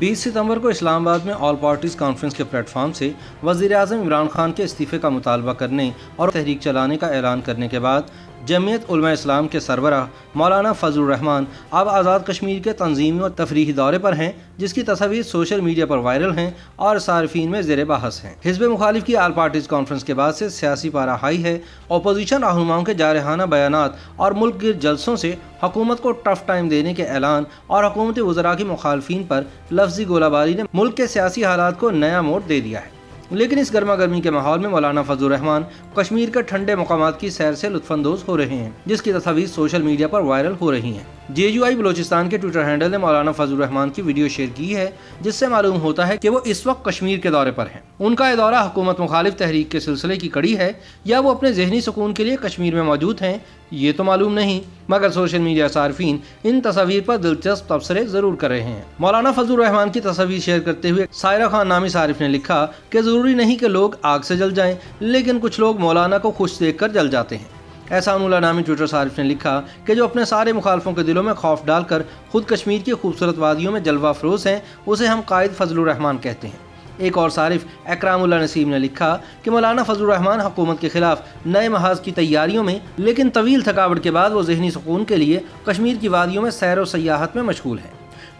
20 सितंबर को इस्लामाबाद में all parties conference के प्लेटफॉर्म से वज़ीर अजम इमरान खान के इस्तीफ़े का मुतालबा करने और तहरीक चलाने का ऐलान करने के बाद जमीयत इस्लाम के सरबरा मौलाना फजलरहमान अब आज़ाद कश्मीर के तंजीमी और तफरी दौरे पर हैं, जिसकी तस्वीर सोशल मीडिया पर वायरल हैं और सार्फिन में जेर बहस हैं। हिजब मुखालिफ की आल पार्टीज़ कॉन्फ्रेंस के बाद से सियासी पारा हाई है। अपोजिशन रहनुमाओं के जारहाना बयान और मुल्क गिर जलसों से हुकूमत को टफ टाइम देने के ऐलान और हुकूमत वजरा की मुखालफी पर लफ्जी गोलाबारी ने मुल्क के सियासी हालात को नया मोड़ दे दिया है। लेकिन इस गर्मा गर्मी के माहौल में मौलाना फजल रहमान कश्मीर के ठंडे मकाम की सैर से लुत्फानंदोज हो रहे हैं, जिसकी तस्वीर सोशल मीडिया पर वायरल हो रही हैं। जे यू आई बलोचिस्तान के ट्विटर हैंडल ने मौलाना फजलरहमान की वीडियो शेयर की है, जिससे मालूम होता है कि वो इस वक्त कश्मीर के दौरे पर हैं। उनका दौरा हुकूमत मुखालिफ तहरीक के सिलसिले की कड़ी है, या वो अपने जहनी सुकून के लिए कश्मीर में मौजूद हैं, ये तो मालूम नहीं, मगर सोशल मीडिया सार्फिन इन तस्वीर पर दिलचस्प तबसरे ज़रूर कर रहे हैं। मौलाना फजल रहमान की तस्वीर शेयर करते हुए सायरा खान नामी सारिफ ने लिखा कि ज़रूरी नहीं कि लोग आग से जल जाएँ, लेकिन कुछ लोग मौलाना को खुश देख कर जल जाते हैं। ऐसा नामी ट्विटर सारिफ ने लिखा कि जो अपने सारे मुखालफों के दिलों में खौफ डालकर खुद कश्मीर की खूबसूरत वादियों में जलवा फरोज हैं, उसे हम कायद फजलरहमान कहते हैं। एक और सारिफ अकरामुल्ला नसीम ने लिखा कि मौलाना फजलरहमान हुकूमत के खिलाफ नए महाज की तैयारियों में, लेकिन तवील थकावट के बाद वो जहनी सुकून के लिए कश्मीर की वादियों में सैर व सयाहत में मशगूल हैं।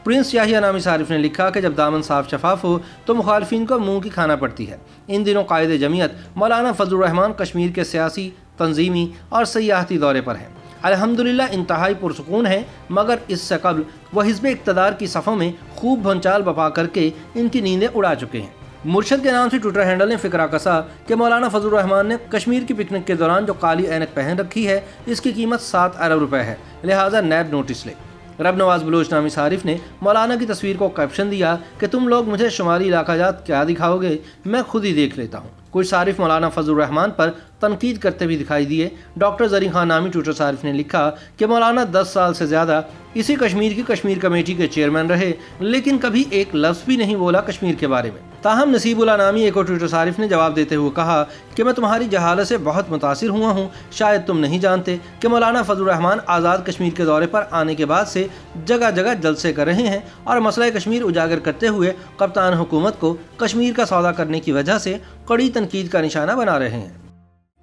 प्रिंस याहिया नामी सारिफ ने लिखा कि जब दामन साफ़ शफाफ हो तो मुखालफी को मुँह की खाना पड़ती है। इन दिनों कायद जमीयत मौलाना फजलरहमान कश्मीर के सियासी, तंजीमी और सयाहती दौरे पर हैं। अल्हम्दुलिल्लाह, इंतहाई पुरसकून है, मगर इससे कबल वह हिजब इकतदार की सफ़ों में खूब भंचाल बपा करके इनकी नींदें उड़ा चुके हैं। मुर्शद के नाम से ट्विटर हैंडल ने फिक्रा कसा कि मौलाना फजल रहमान ने कश्मीर की पिकनिक के दौरान जो काली ऐनक पहन रखी है, इसकी कीमत सात अरब रुपए है, लिहाजा नैब नोटिस ले। रब नवाज़ बलोच नामी सारिफ ने मौलाना की तस्वीर को कैप्शन दिया कि तुम लोग मुझे शुमारी इलाका जात क्या दिखाओगे? मैं खुद ही देख लेता हूँ। कुछ सारिफ मौलाना फजल रहमान पर तनकीद करते भी दिखाई दिए। डॉक्टर जरी खान नामी ट्विटर सारिफ ने लिखा कि मौलाना दस साल से ज़्यादा इसी कश्मीर की कश्मीर कमेटी के चेयरमैन रहे, लेकिन कभी एक लफ्ज़ भी नहीं बोला कश्मीर के बारे में। ताहम नसीबुल्ला नामी एक और ट्विटर सारिफ ने जवाब देते हुए कहा कि मैं तुम्हारी जहालत से बहुत मुतासर हुआ हूँ। शायद तुम नहीं जानते कि मौलाना फजलरहमान आज़ाद कश्मीर के दौरे पर आने के बाद से जगह जगह जलसे कर रहे हैं और मसला कश्मीर उजागर करते हुए कप्तान हुकूमत को कश्मीर का सौदा करने की वजह से कड़ी तनकीद का निशाना बना रहे हैं।